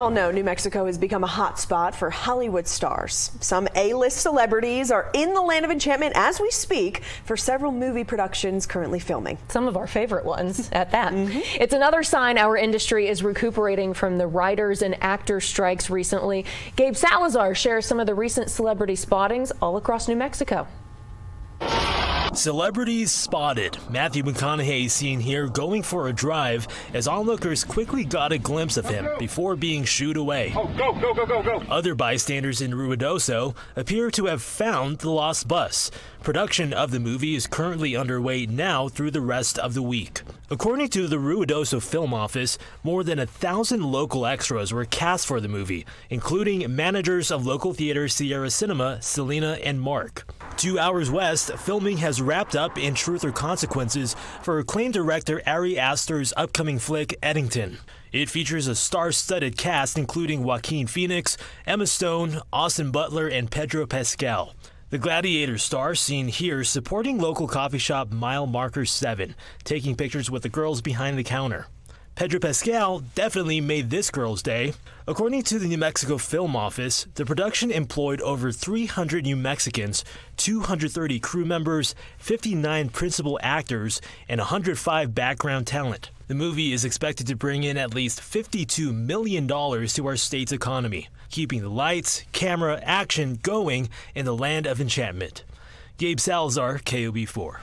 All know New Mexico has become a hot spot for Hollywood stars. Some A-list celebrities are in the land of enchantment as we speak for several movie productions currently filming. Some of our favorite ones at that. Mm -hmm. It's another sign our industry is recuperating from the writers and actors strikes recently. Gabe Salazar shares some of the recent celebrity spottings all across New Mexico. Celebrities spotted. Matthew McConaughey seen here going for a drive as onlookers quickly got a glimpse of him before being shooed away. Oh, go, go, go, go, go. Other bystanders in Ruidoso appear to have found the lost bus. Production of the movie is currently underway now through the rest of the week. According to the Ruidoso Film Office, more than a thousand local extras were cast for the movie, including managers of local theater Sierra Cinema, Selena, and Mark. Two hours west, filming has wrapped up in Truth or Consequences for acclaimed director Ari Aster's upcoming flick Eddington. It features a star-studded cast including Joaquin Phoenix, Emma Stone, Austin Butler, and Pedro Pascal. The Gladiator star seen here supporting local coffee shop Mile Marker 7, taking pictures with the girls behind the counter. Pedro Pascal definitely made this girl's day. According to the New Mexico Film Office, the production employed over 300 New Mexicans, 230 crew members, 59 principal actors, and 105 background talent. The movie is expected to bring in at least $52 million to our state's economy, keeping the lights, camera, action going in the land of enchantment. Gabe Salazar, KOB4.